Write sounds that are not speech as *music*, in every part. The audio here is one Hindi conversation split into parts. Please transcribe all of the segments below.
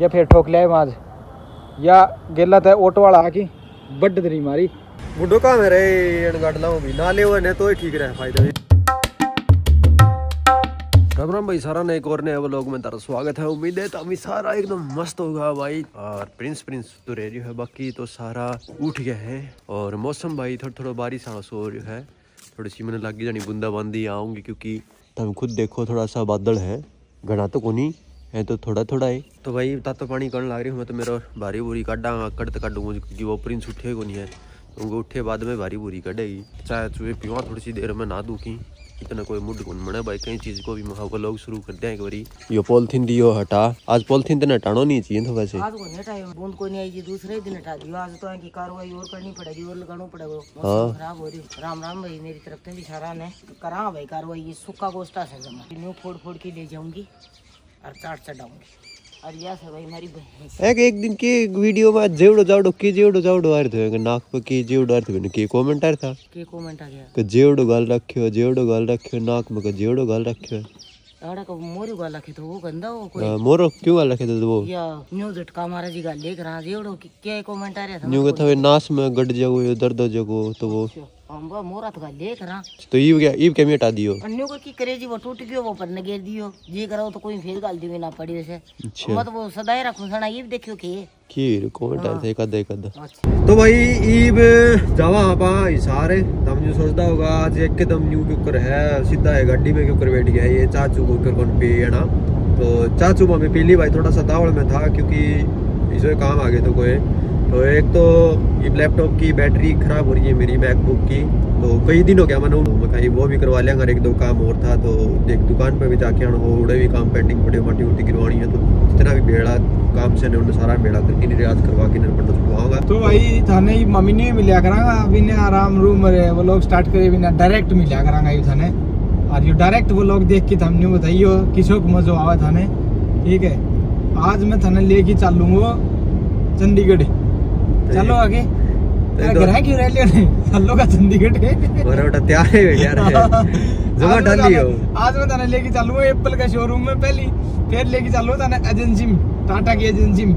या फिर ठोक लिया आज या गेला था ऑटो वाला आके बड दरी मारी। बुड्ढो का मेरे गाड़ लाऊं भी ना हुए ने तो ही ठीक रहे फ़ायदा भी। राम राम भाई सारा ने एक और नए व्लॉग में तारा स्वागत है। उम्मीद है तभी सारा एकदम मस्त होगा भाई। और प्रिंस प्रिंस तो रेडी है बाकी तो सारा उठ गए हैं। और मौसम भाई थोड़ा थोड़ा बारिश आना सो रही है। थोड़ी सी मैंने लगी जानी बूंदा बांदी आऊँगी क्योंकि तुम खुद देखो थोड़ा सा बादल है। घना तो कोनी। है तो थोड़ा थोड़ा है। तो भाई तातो पानी करने लग रही हूँ मैं तो मेरा भारी बुरी काटा कट काटूँगा क्योंकि वो प्रिंस उठे को नहीं है। तो उनको उठे बाद में भारी बुरी कटेगी चाहे चूहे पीवा थोड़ी सी देर में ना दू की इतना कोई मुड गुन मने भाई कई चीज़ को भी महा लोग शुरू कर हैं एक बारी। यो पॉलिथीन दियो हटा। आज पॉलिथीन तो हटानो नहीं चाहिए तो वैसे। आज को नहीं हटाए बूंद को नहीं आई दूसरे दिन हटा दियो। आज तो की कार्रवाई और करनी पड़ेगी और लगाना पड़ेगा। हाँ। मौसम खराब हो रही राम राम भाई मेरी तरफ़ से भी सारा ने। करा भाई कार्रवाई ये सूखा गोश्ता से जमा। न्यू फोड़ फोड़ के ले जाऊँगी। और चाट चढ़ाऊँगी। और यह से भाई मेरी भैंस एक एक दिन की वीडियो में जेवड़ो जावड़ो की जेवड़ो जावड़ो आ रहे थे? नाक पे की जेवड़ो आ रहे थे की कमेंट आ रहा था? के कमेंट आ गया? कि जेवड़ो गाल रखियो जेवड़ो गाल रखियो नाक में का जेवड़ो गाल रखियो आड़ा को मोरी वाला के तो वो गंदा हो कोई। हाँ, मोरो क्यों गाल रखे थे वो? या न्यू झटका मारा जी गाल लेकर आ जेवड़ो की क्या कमेंट आ रहा था? न्यू का था नाश में गड़ जागो दर्द हो जागो तो वो हम मोरा तो लेकर आ तो ईब क्या ईब क्या हटा दियो? अन्यों को की करे जी वो टूट गयो वो पर नगेर दियो। जी करो तो कोई फेर गाल दियो ना पड़ी वैसे। अच्छा। मत वो सदाई रखो सना ये देखियो के। की कमेंट आ रहे थे एक आधा एक आधा अच्छा। तो भाई ईब जावा आपा सारे तम जो सोचता होगा आज एक दम न्यू के ऊपर है सीधा है गाड़ी में के ऊपर बैठ गया ये चाचू को ऊपर कौन पे है ना? तो चाचू में पीली भाई थोड़ा सा दावड़ में था क्योंकि इसमें काम आ गए तो कोई। तो एक तो लैपटॉप की बैटरी खराब हो रही है मेरी मैकबुक की। तो कई दिन हो गया मैंने मैं कहीं वो भी करवा लिया अगर एक दो काम और था तो एक दुकान पर भी जाके आना वो उड़े भी काम पेंडिंग पड़े माटी उल्टी गिरवानी है तो जितना भी बेड़ा काम से ने उन्हें सारा बेड़ा करके नहीं रियाज करवा के नहीं बंदा छुड़वाऊँगा तो भाई, थाने ही मम्मी ने मिलिया करांगा, अभी ने आराम रूम वो लोग स्टार्ट करे बिना डायरेक्ट मिलिया करांगा ये थाने। और ये डायरेक्ट वो लोग देख के हमने बताइयो, किसो को मजो आवा थाने। ठीक है, आज मैं थाने लेके चलूँगा, चंडीगढ़। चलो आगे। तो क्यों रह लियो चलो का चंडीगढ़ और तैयार है यार जमा डाल लियो आज मैं थाने लेके चलूँगा एप्पल का शोरूम में पहली फिर लेके चलूँगा थाने एजेंसी में टाटा की एजेंसी में।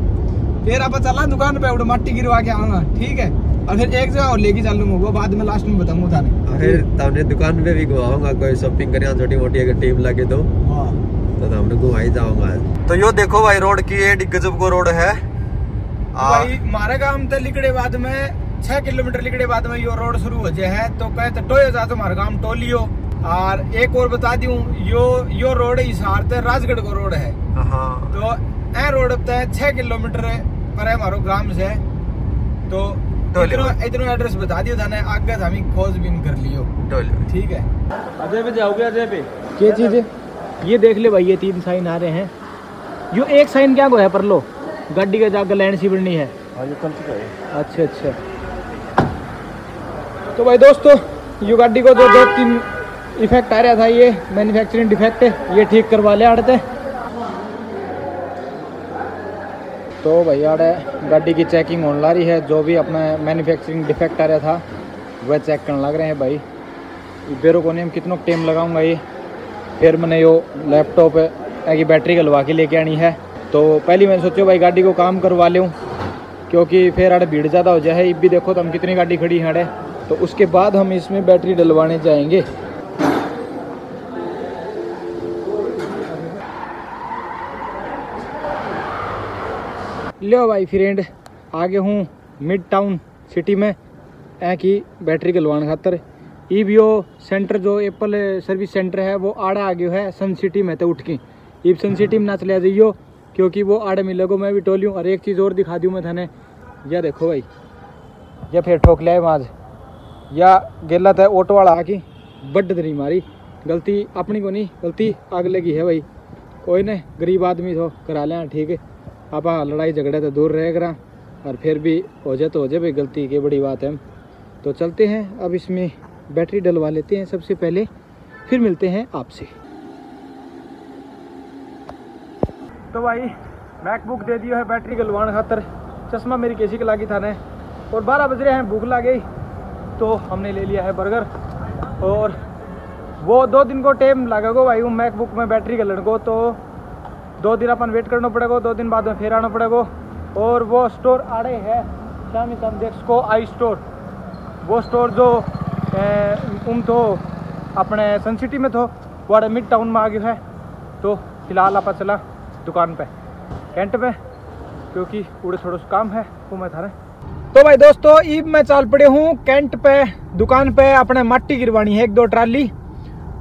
फिर आप चला दुकान पे उड़ मट्टी गिरवा के आऊँगा ठीक है? और फिर एक जगह और लेके चलूँगा वो बाद में लास्ट में बताऊँगा थाने फिर तुमने दुकान पे भी घुमाऊँगा कोई शॉपिंग करे छोटी मोटी अगर टीम लगे तो। हाँ। तो हमने घुमाई जाऊँगा। तो यो देखो भाई रोड की ये गजब को रोड है। भाई मारे गाँव तो लिकड़े बाद में छह किलोमीटर लिकड़े बाद में यो रोड शुरू हो जाए है तो कहे तो टोयो जा तुम्हारे गाँव टोलियो। और एक और बता दूँ यो यो रोड हिसार ते राजगढ़ को रोड है। हाँ। तो ए रोड पे छह किलोमीटर पर है हमारो ग्राम से तो इतनो इतनो एड्रेस बता दियो थाने आगे तो हमें खोजबीन कर लियो। टोले ठीक है? अजय पे जाओगे अजय पे क्या चीज़ है? ये देख ले भाई ये तीन साइन आ रहे हैं। यो एक साइन क्या को है पर लो? गाड़ी के जाकर लैंड सी बननी है। अच्छा अच्छा। तो भाई दोस्तों ये गाड़ी को जो दो तीन इफ़ेक्ट आ रहा था ये मैन्युफैक्चरिंग डिफेक्ट है ये ठीक करवा लिया आड़ते। तो भाई आड़े गाड़ी की चेकिंग होने ला रही है जो भी अपना मैन्युफैक्चरिंग डिफेक्ट आ रहा था वह चेक करने लग रहे हैं भाई। बेरो को हम कितना टाइम लगाऊँगा ये। फिर मैंने यो लैपटॉप की बैटरी गलवा के लेके आनी है। तो पहली मैंने सोचो भाई गाड़ी को काम करवा लूँ क्योंकि फिर अड़े भीड़ ज़्यादा हो जाए अब भी देखो तो हम कितनी गाड़ी खड़ी हैं अड़े तो उसके बाद हम इसमें बैटरी डलवाने जाएँगे। लो भाई फ्रेंड आगे हूँ मिड टाउन सिटी में ए की बैटरी गलवाने खातर। ई भी सेंटर जो एप्पल सर्विस सेंटर है, वो आड़ा आ गयो है सन सिटी में तो उठ के। ई सन सिटी में ना चले जाइयो क्योंकि वो आड़े मिलेगो मैं भी टोलियूँ और एक चीज़ और दिखा दूँ मैं थाने। या देखो भाई। या फिर ठोक लिया माज या गेला था ऑटो वाला आके बड दरी मारी। गलती अपनी को नहीं गलती अगले की है भाई। कोई नहीं गरीब आदमी तो करा लें ठीक है। आप हाँ, लड़ाई झगड़े तो दूर रह करा। और फिर भी हो जाए तो हो जाए भाई गलती की बड़ी बात है। तो चलते हैं अब इसमें बैटरी डलवा लेते हैं सबसे पहले। फिर मिलते हैं आपसे। तो भाई मैकबुक दे दिया है बैटरी गलवान खातर। चश्मा मेरी केसी के लागी था ने और बारह बज रहे हैं, भूख लग गई तो हमने ले लिया है बर्गर। और वो दो दिन को टाइम लगेगा भाई वो मैकबुक में बैटरी गलन को तो दो दिन अपन वेट करना पड़ेगा, दो दिन बाद में फिर आना पड़ेगा। और वो स्टोर आड़े है शामी तम देख सको, आई स्टोर वो स्टोर जो उम तो अपने सन सिटी में थो वो मिड टाउन में आ गया है। तो फ़िलहाल आप चला। दुकान पे, कैंट पे, क्योंकि पूरे थोड़ा सा काम है, वो मैं थारे तो भाई दोस्तों ईब मैं चाल पड़े हूँ, कैंट पे, दुकान पे, अपने मट्टी गिरवानी है, एक दो ट्राली।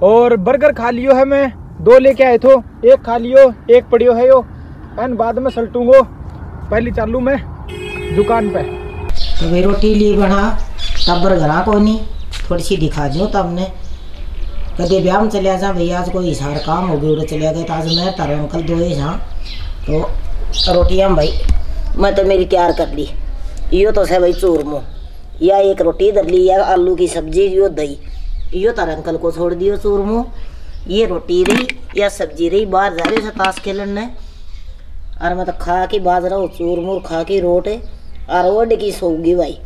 और बर्गर खा लियो है मैं, दो लेके आए थो, एक खा लियो, एक पड़ियो है यो, एन बाद में सलटूंगो, पहली चालू मैं, दुकान पे। तो रोटी ली बना टब्बर घरा को नहीं थोड़ी सी दिखा दो तब ने। कदे ब्याह में चलिया जा, भैया, आज कोई सार काम हो गया, उड़े चलिया गया तो आज मैं तारे अंकल दो ही जा। तो रोटियाँ भाई, मैं तो मेरी तैयार कर ली। यो तो है भाई चूरमो। या एक रोटी इधर ली, या आलू की सब्ज़ी यो दही। यो तारे अंकल को छोड़ दियो चूरमो। ये रोटी रही, या सब्ज़ी रही, बाहर जा रही ताश खेलने और मैं तो खा के बाजरा हो चूरमूर खा के रोटे। और ओड की सोगी भाई।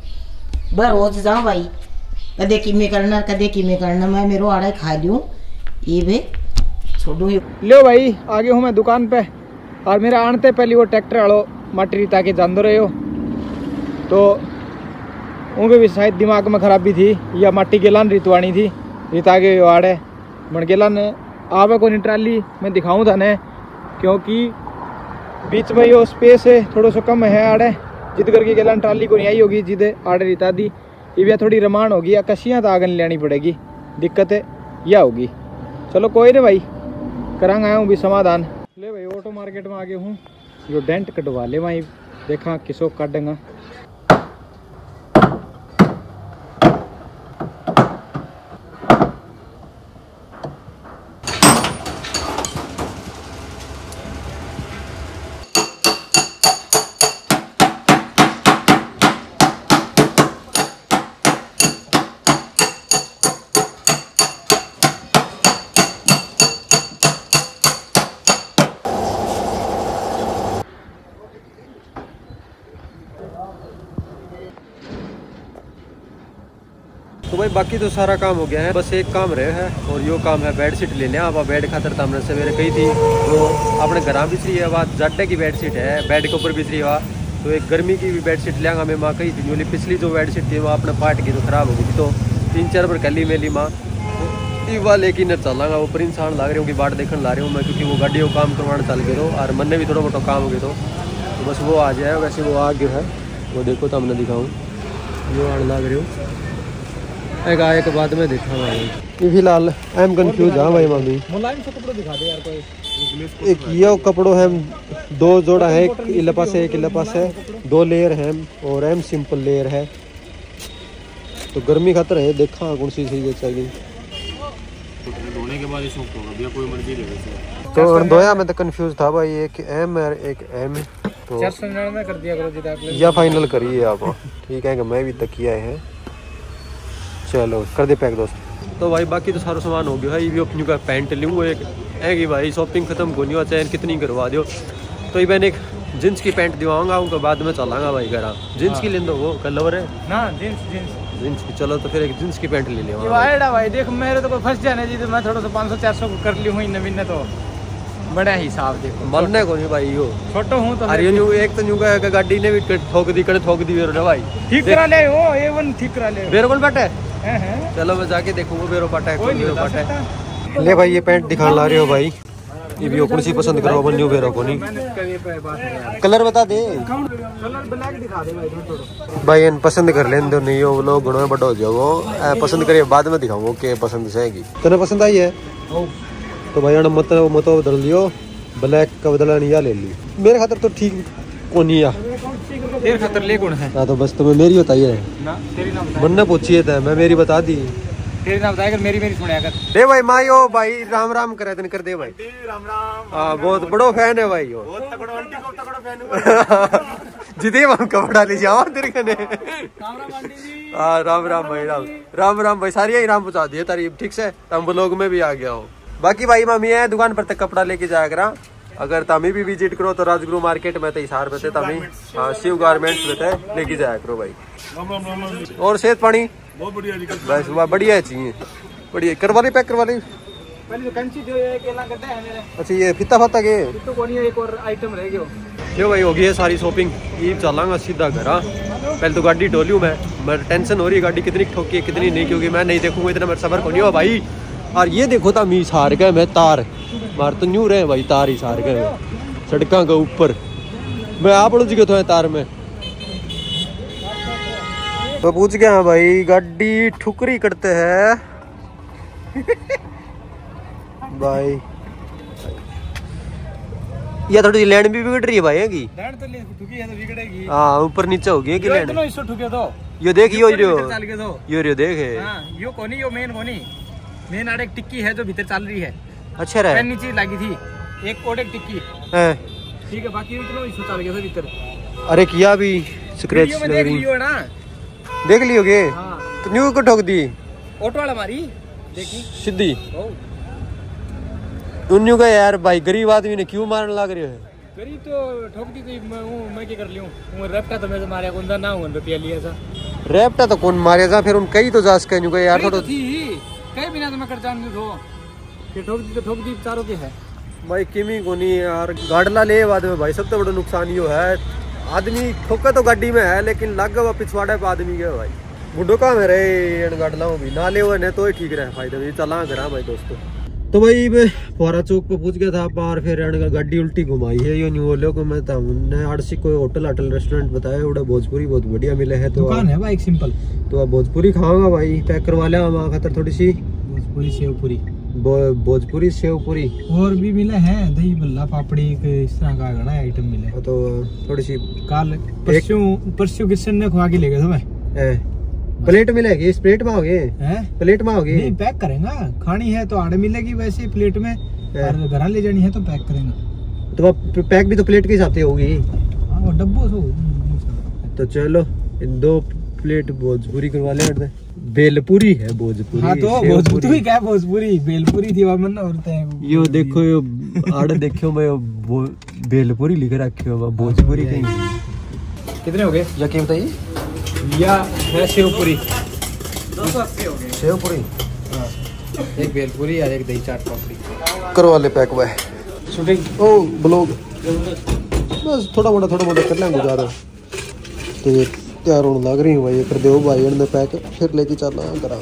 बस रोज जाऊँ भाई। कदे किमे करना, कदे किमे करना, मैं मेरो आड़े खा लूँ ये भी छोड़ू लो भाई, आगे हूँ मैं दुकान पे। और मेरा आनते पहली वो ट्रैक्टर वालो मटी रिता के जान रहे हो। तो उनके भी शायद दिमाग में खराबी थी, या मट्टी गेलान रितवानी थी। रिता के आड़े मन गेलान आवे को ट्राली, मैं दिखाऊँ था ने क्योंकि बीच में यो स्पेस है, थोड़ा सा कम है आड़े। जिद करके गेलान ट्राली को नहीं आई होगी, जिदे आड़े रिता दी। ये थोड़ी रमान होगी, या कशियाँ तो आगे नहीं लेनी पड़ेगी। दिक्कत यह होगी। चलो कोई नहीं भाई करा आया भी समाधान। ले भाई ऑटो मार्केट में आ गए हूँ। जो डेंट कटवा ले वहीं देखा किसो काटेगा। तो भाई बाकी तो सारा काम हो गया है। बस एक काम रहे है और यो काम है बेड शीट लेने। आप बेड खातर तो हमने सवेरे कही थी। तो अपने घर बिसरी है वहाँ जाटे की बेड शीट है बेड के ऊपर बिसरी हुआ तो एक गर्मी की भी बेड शीट लेंगा मैं माँ कही थी। बोली पिछली जो बेड शीट थी वो अपने पार्ट की तो खराब हो गई थी। तो तीन चार बार कली मेली माँ। तो इवा लेकिन चलांगा। वो पर इंसान ला रहे हूँ कि बाट देखने ला रही हूँ मैं क्योंकि वो गाड़ी काम करवाने चल गए तो और मन ने भी थोड़ा मोटा काम हो गया तो, तो बस वो आ जाए वैसे वो आ गया है। वो देखो तो हमने दिखाऊँ। वो आने लाग रही हूँ। एक आए के बाद में देखा भाई। फ़िलहाल आई एम कंफ्यूज हाँ भाई मम्मी मुलायम से कपड़े दिखा दे यार कोई। एक ये कपड़ों है दो जोड़ा है एक इलपास है एक इलपास है दो लेयर है और एम सिंपल लेयर है। तो गर्मी खातर है देखा कौन सी चीज़ चाहिए। धोने के बाद ही सूख भैया कोई मर्ज़ी ले तो दोया में तो कंफ्यूज था भाई एक एम और एक एम तो या फाइनल करिए आप। ठीक है कि मैं भी तकिया है। चलो कर दे पैक दोस्त। तो भाई बाकी तो सारा सामान हो गया। है ये भी अपनी का पैंट लूँगा एक। है कि भाई शॉपिंग खत्म होनी हो चाहे कितनी करवा दो तो ये मैंने एक जींस की पैंट दिवाऊँगा उनके बाद में चलाऊँगा भाई घर जींस की ले दो वो कलर है। ना जींस जींस जींस की चलो तो फिर एक जींस की पैंट ले लिया वायड़ा भाई देख मेरे तो कोई फंस जाने जी तो मैं थोड़ा सा पाँच सौ चार सौ कर ली हूँ नवीन ने तो। बड़ा हिसाब देखो मरने को नहीं भाई यो। छोटो हूँ तो अरे न्यू एक तो न्यू का गाड़ी ने भी ठोक दी कर ठोक दी रे भाई। ठीक करा ले हो ए वन ठीक करा ले। बेरो कौन बैठा हैं हैं। चलो मैं जाके देखूँगा बेरो पाटा है कोई बेरो पाटा है। ले भाई ये पैंट दिखाने ला रहे हो भाई। ये भी कौन सी पसंद करो अपन न्यू बेरो को नहीं। कलर बता दे। कलर ब्लैक दिखा दे भाई थोड़ा भाई इन पसंद कर लें दो नहीं हो लोग गुणों में बड़ा हो जाओ। ए, पसंद करिए बाद में दिखाऊँगा के पसंद से आएगी तेने पसंद आई है? तो भाई अन मत मत बदल लियो। ब्लैक का बदला नहीं या ले ली। मेरे खातर तो ठीक को नहीं आ। तेरे खातर ले कौन है ना तो बस तुम्हें मेरी बताइए। ना तेरी ना बता मन पूछिए था मैं मेरी बता दी। तेरी ना बताया कर मेरी मेरी सुनया कर दे भाई मायो भाई राम राम करे तन कर दे भाई। राम राम। हाँ बहुत बड़ो फ़ैन है भाई यो बहुत तगड़ो आंटी को तगड़ो फ़ैन *laughs* जिदे हम कपड़ा ले जाओ तेरे कने हाँ राम राम भाई राम। राम राम भाई सारी ही राम पहुँचा दिए तारीफ़ ठीक से? हम ब्लॉग में भी आ गया हो। बाकी भाई मम्मी है दुकान पर तक कपड़ा लेके जाया करा। अगर तमी भी विज़िट करो तो राजगुरु मार्केट में तो हिसार थे तमी। हाँ शिव गारमेंट्स में थे। लेके जाया करो भाई। और सेहत पानी? बहुत बढ़िया बस वाह बढ़िया है चाहिए बढ़िया। करवा ली पैक करवा ली है है मेरे। अच्छा ये फित्ता फत्ता के? तो कोनी एक और आइटम रह गयो। लो भाई हो गई है सारी शॉपिंग ये चलांगा सीधा घर हाँ। पहले तो गाड़ी डोलूँ मैं मेरे टेंशन हो रही है गाड़ी कितनी ठोकी है कितनी नहीं क्योंकि मैं नहीं देखूँगा इतना मेरा सफ़र को नहीं हुआ भाई। और ये देखो था मी सार गए मैं तार। मार तो न्यू रहे भाई तार ही सार गए। सड़क के ऊपर। मैं आप उलझ गया था तार में। तो पूछ गया भाई गाड़ी ठुकरी करते हैं। भाई। ये थोड़ी लैंड भी बिगड़ रही है भाई की लैंड तो ठुकी है तो बिगड़ेगी। हाँ ऊपर नीचे हो गई कि लैंड? इतना इसो ठुके तो। यो देख यो तो। यो देख। है हाँ यो कोनी यो मेन कोनी? मेन आड़े एक टिक्की है जो भीतर चल रही है। अच्छा रहा नीचे लगी थी। एक और एक टिक्की। है। ठीक है बाकी चल गया था भीतर। अरे किया भी। स्क्रैच लग। रही लियो ना। देख लियोगे हाँ। तो न्यू को ठोक दी। ऑटो वाला मारी। देखी। सीधी। ओ। उन्यू का यार भाई गरीब आदमी ने क्यों मारने लग रहे है? गरीब तो ठोक दी थी मैं हूँ मैं क्या कर लियूं? वो रफ्ता तो मैं तो मारे कुंदा ना हुन रुपया लिया था। रेपटा तो कौन मारे जा फिर उन कई तो जास कहने को यार थोड़ा तो थी ही। तो मैं कर जान दो कि ठोक दी तो ठोक दी चारों के है। भाई किमी को नहीं यार गाड़ला ले बाद में भाई सबसे बड़ा नुकसान यो है। आदमी ठोका तो गाड़ी में है लेकिन लग गया पिछवाड़े पे आदमी के भाई। बुढ़ो का में रहे इन गाड़ला भी। ना ले हुए तो ही ठीक रहे फ़ायदे चला करा भाई दोस्तों। तो भाई मैं फुहारा चौक पे पूछ गया था बाहर फिर इन्होंने का गाड़ी उल्टी घुमाई है यो न्यू बोलो को। मैं था उनने आरसी कोई होटल होटल रेस्टोरेंट बताया उड़ा भोजपुरी बहुत बढ़िया मिले है तो दुकान है भाई सिंपल। तो अब भोजपुरी खाऊँगा भाई पैक करवा लिया वहाँ खातर थोड़ी सी। भोजपुरी सेव पूरी भो- भोजपुरी सेव पूरी और भी मिले हैं दही बल्ला पापड़ी के इस तरह का घना आइटम मिले। तो थोड़ी सी काल परसों परसों किशन ने खुआ के ले गए थे ए, प्लेट मिलेगी? इस प्लेट में होगी प्लेट में होगी नहीं पैक करेंगे। खानी है तो आड़े मिलेगी वैसे प्लेट में और घर ले जानी है तो पैक करेंगे। तो पैक भी तो प्लेट के हिसाब से होगी। हाँ वो डब्बो तो चलो दो प्लेट भोजपुरी करवा ले बेलपुरी है भोजपुरी हाँ तो भोजपुरी क्या भोजपुरी बेलपुरी थी वमन औरतें हैं यो देखो यो आड़े देखियो मैं यो बेलपुरी लिख रखियो मैं भोजपुरी कहीं। कितने हो गए? या बताइए? या है सेव दो सौ अस्सी हो। गए सेव एक बेलपुरी और एक दही चाट पापड़ी। करवा ले पैक वह शूटिंग ओ ब्लॉग। बस थोड़ा मोटा थोड़ा मोटा कर लेंगे गुजारा। तो ये तैयार होने लग रही है भाई कर दो भाई ने पैक फिर लेके चलना करा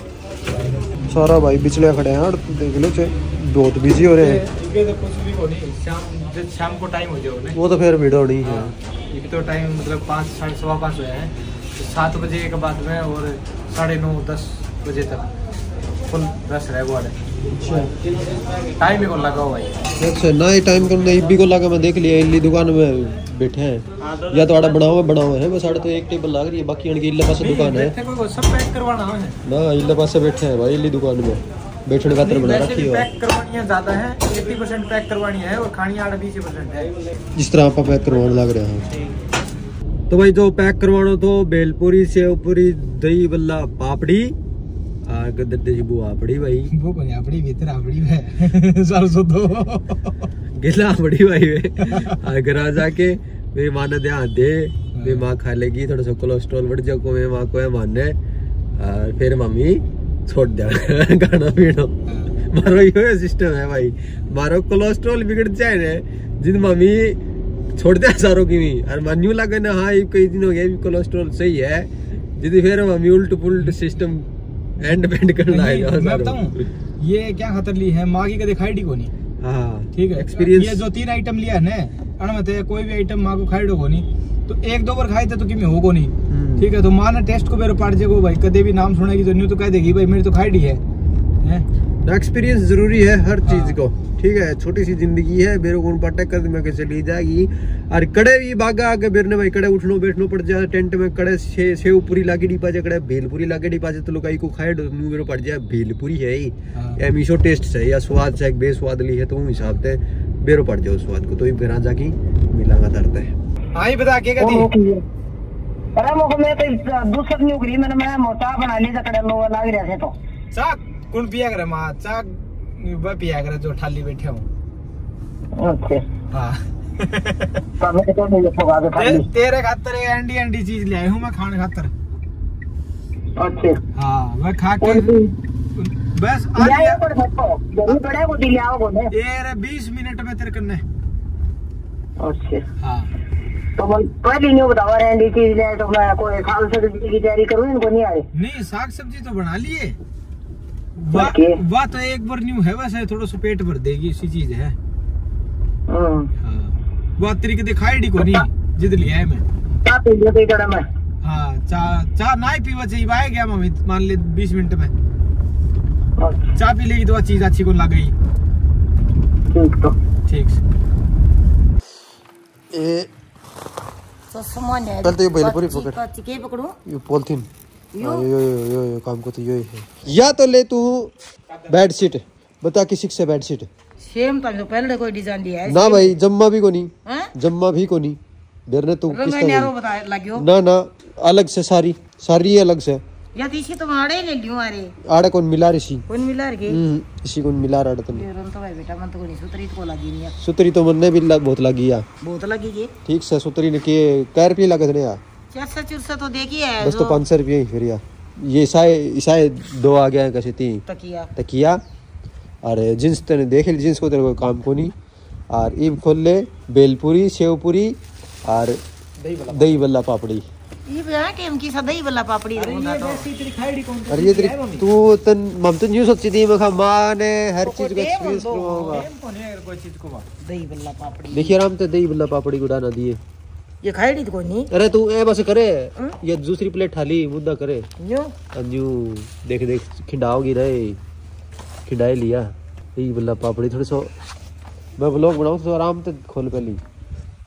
सारा भाई बिचले खड़े हैं देख लो चे बहुत बिज़ी हो रहे हैं तो कुछ भी को नहीं शाम शाम को टाइम हो जाओ वो तो फिर भीड़ होनी है ये तो टाइम मतलब पाँच साढ़े सवा पाँच हैं तो सात बजे के बाद में और साढ़े नौ दस बजे तक फुल रश रहे वो टाइम ही को लगा भाई अच्छा ना ही टाइम करना इब्बी को लगा मैं देख लिया इल्ली दुकान में बैठे हैं। या तो आड़ा बना हुआ बना हुआ है बस आड़े तो एक टेबल लग रही है बाकी इनकी इल्ले पास दुकान है। बैठे कोई सब पैक करवाना है ना इल्ले पास बैठे हैं भाई इल्ली दुकान में। बैठने खातर बना रखी है। पैक करवानी है ज़्यादा है एट्टी परसेंट पैक करवानी है और खानी बीस परसेंट है। जिस तरह आप पैक करवाने लग रहे हैं। तो भाई जो पैक करवाना तो बेलपुरी सेवपुरी दही बल्ला पापड़ी गदर देसी बुआ पड़ी भाई वो कोई अपनी भीतर अपनी है सरसों दो गिला पड़ी भाई वे घर जाके मेरी माँ ने ध्यान दे मेरी माँ खा लेगी थोड़ा सा कोलेस्ट्रॉल बढ़ जाओ को मेरी माँ को है मानने और फिर मम्मी छोड़ दिया खाना पीना मारो यो सिस्टम है भाई मारो कोलेस्ट्रॉल बिगड़ जाए ना जिन मम्मी छोड़ दिया सारों की भी और मान्यू लगे ना हाँ ये कई दिन हो गया कोलेस्ट्रॉल सही है जिद फिर मम्मी उल्ट पुल्ट सिस्टम एंड पेंट करना नहीं, है मैं बताऊँ ये क्या खतर ली है? माँ की कदे खाई डी को नहीं हाँ ठीक है। एक्सपीरियंस ये जो तीन आइटम लिया है ना अण है कोई भी आइटम माँ को खाई डो नहीं तो एक दो बार खाए थे तो कि में होगो नहीं हम्म। ठीक है तो माँ ने टेस्ट को मेरे पाट जेगो भाई कदे भी नाम सुनेगी तो न्यू तो कह देगी भाई मेरी तो खाई डी है। हैं? एक्सपीरियंस ज़रूरी है हर चीज़ हाँ। को। ठीक है छोटी सी ज़िंदगी है बेरो कौन पटक कर में के चली जाएगी? और कड़े भी भागा आगे बेरने भाई कड़े उठनो बैठनो पड़ जाए टेंट में कड़े से सेव पूरी लागे डी पाजे कड़े भेलपुरी लागे डी पाजे तो लोकाई को खाए मुँह बेरो पड़ जाए भेलपुरी है ही। हाँ। या मीशो टेस्ट से या स्वाद से बेस्वाद ली है तो उस हिसाब से बेरो पड़ जाओ स्वाद को। तो ही घर जाके मिलांगा दर्द है। हाँ बता के कदी अरे मोको मैं तो दूसर न्यू करी मैंने मैं मोटा बना ली जकड़े लो लाग रहा थे तो। चाक कौन पिया करे माँ चाक वह पिया करे जो ठाली बैठे हूँ। अच्छा हाँ। तब मैं तो नहीं फोगा दे ते, तेरे खातर ये एंडी एंडी चीज़ ले आई हूँ मैं खाने खातर। अच्छा हाँ मैं खा के बस आ गया आयो पर सबको ज़रूर पड़े को दिले आओ कोने ये रे 20 मिनट में तेरे कन्ने अच्छा हाँ। तो पहले नहीं बतावा रहे चीज़ ले तो मैं कोई साल से की तैयारी करूँ इनको नहीं आए। नहीं साग सब्ज़ी तो बना लिए। वाह। वाह तो एक बार न्यू है वैसे थोड़ा सा पेट भर देगी इसी चीज़ है। हम्म हाँ। वाह तरीके दिखाई डी को नहीं जिद लिया है मैं। क्या पी लियो कई कड़ा में हाँ चा चा ना ही पीवा चाहिए आए गया मम्मी मान ले 20 मिनट में। अच्छा चाय पी लेगी तो वह चीज़ अच्छी को लग गई। ठीक तो। ठीक से। ये तो सामान है चल तो ये बेलपुरी पकड़। के पकड़ू। ये पॉलिथीन। यो। यो यो यो यो काम को तो यो है। या तो ले तू बेड शीट बता किसी से बेड शीट सेम तो पहले कोई डिज़ाइन दिया है ना भाई जम्मा भी को नहीं जम्मा भी को नहीं बेरने तू नैरो नहीं? ना ना अलग से सारी सारी अलग से। या तीसी तो माड़े ले लियो अरे आड़े कौन मिला ऋषि कौन मिला रे हम्म इसी कौन मिला रहा तो ये तो भाई बेटा मन तो कोई नहीं सुतरी तो को लगी नहीं है। सुतरी तो मन ने भी लग, बहुत लगी या बहुत लगी जी ठीक से सुतरी ने कै रुपये लागत ने या चारसा चुरसा तो देखी है बस तो पाँच सौ रुपये फिर या। ये ईसाई ईसाई दो आ गया कैसे तीन। तकिया। तकिया। और जींस तेने देख ली जींस को तेरे को काम को नहीं। और ईब खोल ले बेलपुरी सेवपुरी और दही बल्ला पापड़ी। ये है पापड़ी रहूँगा तो? और ये तेरी तू तन मम तो न्यू सोची थी मैं कहा माँ ने हर चीज़ का एक्सपीरियंस करवाऊँगा कोई चीज़ को? वाह दही वाला पापड़ी। देखिए आराम से दही बल्ला पापड़ी को डाना दिए। ये खाई दी तो कोई नहीं। अरे तू ए बस करे। ये दूसरी प्लेट थाली मुद्दा करे। यूँ? अन्यू देख देख खिंडाओगी रहे खिंडाए लिया। दही बल्ला पापड़ी थोड़ी सो मैं व्लॉग बनाऊँ तो आराम से खोल पहली।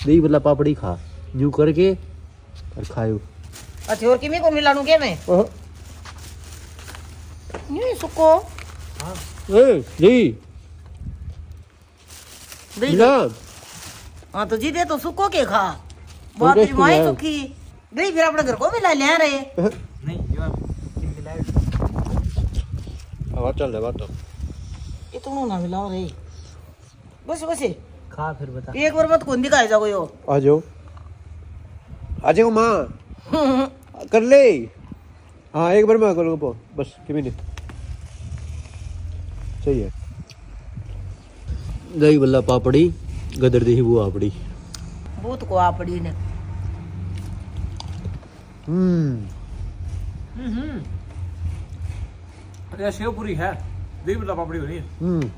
दही बल्ला पापड़ी खा। न्यू करके और खायो। अच्छा और किमी को मिलानू के मैं? ओह, यूँ सुको। ए दही दही मिला। हाँ तो जी दे तो सुको के खा। तो है। फिर अपने घर को मिला ले रहे। नहीं चल बात तो। ये तुम ना मिलाओ रे। बस बस खा फिर बता। एक बार मत कौन दिखाए जाओ यो। आ जाओ। आ जाओ माँ। *laughs* कर ले। हाँ एक बार मैं करूँगा पो। बस कि नहीं सही है। दही बल्ला पापड़ी गदर दही वो आपड़ी। भूत को आपड़ी ने हम्म। ये सेव पूरी है। दही बल्ला पापड़ी हो है हम्म।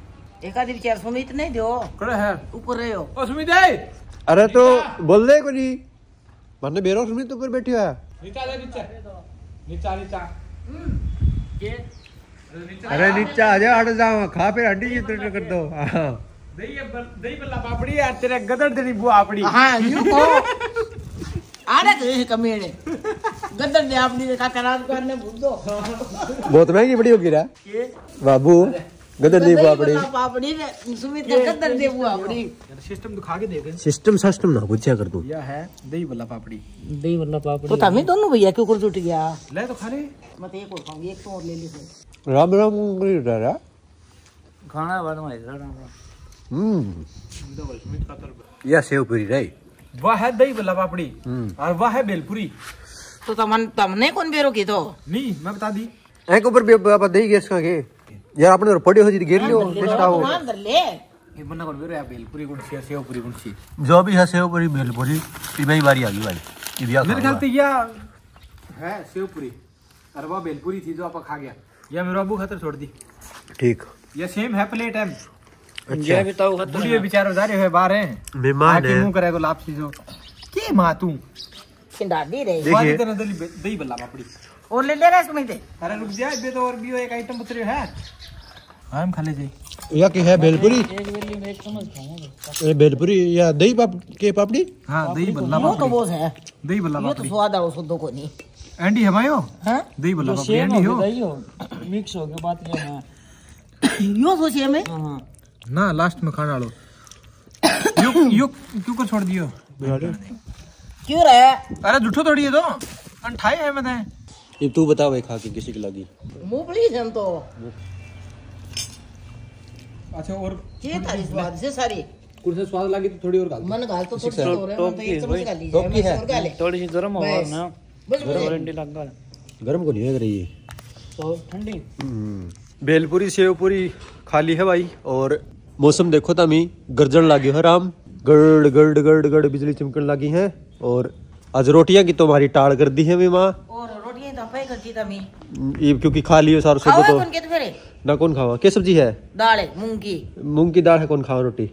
एक आदि विचार सुमित नहीं दो करे है। ऊपर रहे हो ओ सुमित है। अरे तो बोल दे को नहीं बेरो सुनी तो ऊपर बैठी है। नीचा ले नीचे। नीचा नीचा। अरे नीचे। आ जा हट जाओ। खा फिर हड्डी कर दो। हाँ। दही बल्ला पापड़ी यार तेरे गदर तेरी बुआ आपड़ी हाँ यूँ को आने तो ये कमीने करार भूल दो बहुत महँगी बड़ी होगी रा बाबू गदर दही पापड़ी पापड़ी ने सुमित दे सिस्टम दिखा के दे दे सिस्टम सिस्टम ना पूछा कर तू यह है दही बल्ला पापड़ी दही वरना पापड़ी तो दोनों भैया क्यों कर जुट गया ले तो खा ले मैं तो एक और खाऊँगी एक तो और ले ली। राम राम कर रहा खाना बाद में खाना हम्म। या सेव पूरी रही वह है दही बल्ला पापड़ी। हम्म। और वह है बेलपुरी। तो तमन तमने कौन बेरो की तो नहीं मैं बता दी। एक ऊपर भी आप दही गैस का के यार आपने और पड़ी हो जी गिर लियो बेस्टा हो। अंदर ले। ये बन्ना कौन बेरो बेलपुरी कौन सी सेव पूरी कौन सी जो भी है सेव पूरी बेल पूरी ये मेरी बारी आ गई भाई। ये भी मेरे ख्याल से यह है सेव पूरी और वह बेलपुरी थी जो आप खा गया। यह मेरे अबू खातर छोड़ दी। ठीक। ये सेम है प्लेट है अच्छा। बताओ बुढ़िए बेचारे जा रहे हुए बाहर हैं। मेहमान है। मुँह करेगा लापसी जो के माँ तू? खिंडाडी रे। देखिए। वाली तेरे दली दही बल्ला पापड़ी। और ले ले रहा सुमित अरे रुक जा बे तो और भी एक आइटम बच रहे है। हाँ हम खा ले जाए। या की है भेलपुरी? ये भेलपुरी या दही पाप के पापड़ी? हाँ दही बल्ला यो तो पापड़ी। वो है। दही बल्ला यो तो पापड़ी। स्वाद आओ शुद्ध को नहीं। एंडी है मायो हाँ? दही बल्ला पापड़ी एंडी हो हो। दही हो मिक्स हो गया बात ये है। *coughs* यो सोचिए मैं हाँ। ना लास्ट में खाना लो यू यू क्यों को छोड़ दियो? क्यों रहे? अरे झूठो थोड़ी है तो। अंठाई है मैं ये तू बता भाई खा के किसी की लगी। मूंगफली हम तो। अच्छा और ये थारी स्वाद से सारी। कुछ से स्वाद लगी तो थोड़ी और डाल मन घाल तो थोड़ी सी हो रहा है तो एक चम्मच डाल लीजिए की है? और डाले थोड़ी सी गर्म बस। ना। वारंटी लग गर्म को नहीं लग रही है। तो ठंडी। भेलपुरी सेवपुरी खाली है भाई और मौसम देखो तमी गर्जन लागी है राम। गड़ गड़ गड़ गड़ बिजली चमकन लगी है। और आज रोटियाँ की तुम्हारी टाल कर दी है मी माँ। और रोटियाँ तो ये क्योंकि खा लियो सारो सुबह तो। कौन के तो फिर? ना कौन खावा? क्या सब्ज़ी है? दाल है मूंग की। मूंग की दाल है कौन खावा रोटी?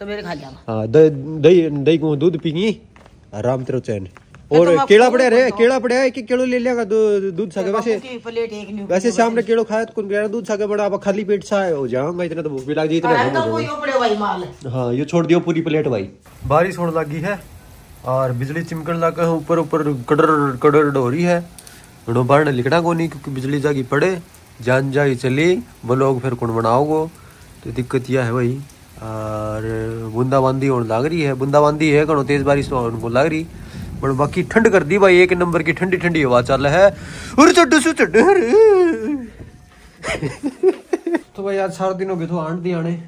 सवेरे खा जावा हाँ दही दही को दूध पीगी। आराम तेरो चैन। तो और तुम केला पड़े रे केला पड़े है कि केलो ले लिया दूध दूध सके वैसे की वैसे शाम ने केलो खाया तो कौन कह रहा दूध सके बड़ा अब खाली पेट सा हो। जाऊँगा इतना तो भूख भी लग जी इतना हो तो कोई जाएगा। उपड़े भाई माल। हाँ ये छोड़ दियो पूरी प्लेट भाई। बारिश होने लगी है और बिजली चिमकन लगा है ऊपर ऊपर कड़र कड़र हो रही है। बड़ो बाढ़ लिखना को नहीं क्योंकि बिजली जागी पड़े जान जागी चली वो लोग फिर कौन बनाओगो तो दिक्कत यह है भाई। और बूंदाबांदी होने लग रही है बूंदाबांदी है कनो तेज बारिश तो उनको लग रही। पर बाकी ठंड कर दी भाई एक नंबर की ठंडी ठंडी हवा चल है चड्डू तो भाई आज सारा दिन हो गए तो आंट दी आने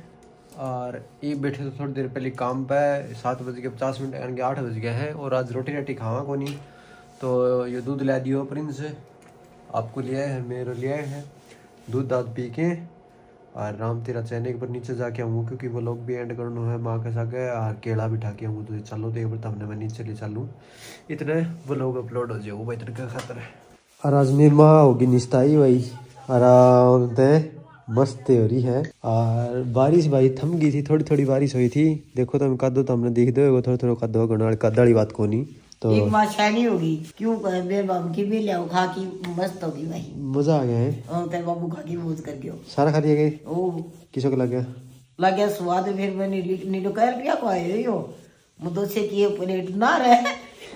और ये बैठे तो थोड़ी देर पहले काम पे सात बज के पचास मिनट यानी कि आठ बज गए हैं और आज रोटी रोटी खावा को नहीं तो ये दूध ला दियो प्रिंस आपको लिया है मेरे लिए है दूध दाद पी के और राम तेरा चैने के पर नीचे जाके आऊँ, क्योंकि वो लोग भी एंड करना है माँ के साथ और केला भी ठाके आऊँ तो चलो तो एक बार तब मैं नीचे ले चलूँ। इतने वो लोग अपलोड हो जाओ, भाई इतने का खतर है। और आज मेरी माँ होगी निस्ताई भाई आराम से मस्त हो रही है। और बारिश भाई थम गई थी थोड़ी थोड़ी बारिश हुई थी। देखो तुम कदो तो हमने देख दो थोड़ा थोड़ा कदो गणा कदड़ी बात को नहीं तो एक माँ शैनी होगी क्यों कहे बे बाबू की भी ले खा की मस्त होगी भाई। मज़ा आ गया है हाँ, तेरे बाबू खा की मौज कर गयो सारा खा लिया गए ओ। किसो लग गया? लग गया स्वाद फिर मैंने नीलो कह रुपया को आए हो? मुदो से किए प्लेट ना रहे।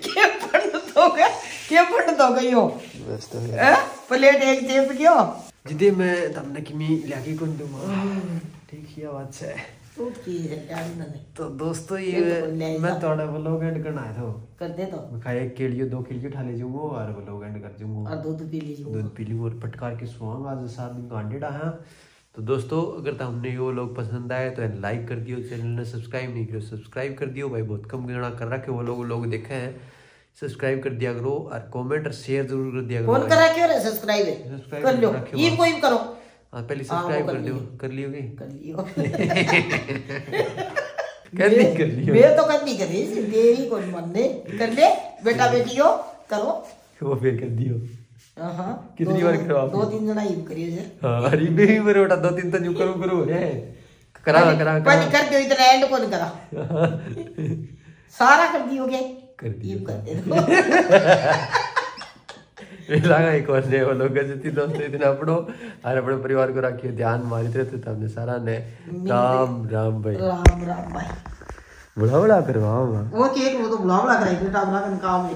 के फंड तो गए के फंड तो गई हो। बस तो ए? प्लेट एक चेप गयो जिदे मैं तमने की मी लागी कौन दूँगा ठीक है बात से। तो है तो दोस्तों ये तो ये मैं थोड़ा व्लॉग एंड करना आया था कर दे तो मैं खाया एक केलियो दो केलियो खा ले जाऊँगा और व्लॉग एंड कर जाऊँगा और दूध पी लीजिए दूध पी लूँ और पटकार के सुहांग आज सात दिन का अंडेड़ा है तो दोस्तों अगर तो हमने वो लोग पसंद आए तो लाइक कर दियो चैनल ने सब्सक्राइब नहीं किया सब्सक्राइब कर दियो भाई बहुत कम गणा कर रखे वो लोग लोग देखे हैं सब्सक्राइब कर दिया करो और कमेंट और शेयर ज़रूर कर दिया करो फ़ोन करा रे सब्सक्राइब कर लो ये कोई करो हाँ पहले हाँ, सब्सक्राइब कर कर दियो लिए। कर लियोगे कर लियो। *laughs* कर ली कर लियो। मैं तो कर नहीं कर देरी कौन मन दे कर ले बेटा हो। करो। वो फिर कर दियो। हाँ कितनी बार करो आप? दो तीन जना यूँ करियो सर। हाँ अरे भी मेरे बेटा दो तीन तो यूँ करूँ करूँ है। करा करा करा। कर दियो इतना एंड कौन करा। सारा कर दियोगे कर दियो। कर दे *laughs* दो लगा एक और ने वो लोग जति दोस्तों इतना अपनो और अपने परिवार को राखी ध्यान मारित रहते तो सारा ने राम राम भाई। राम राम भाई। करवाओ। वो केक वो तो काम